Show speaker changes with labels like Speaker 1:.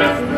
Speaker 1: Amen.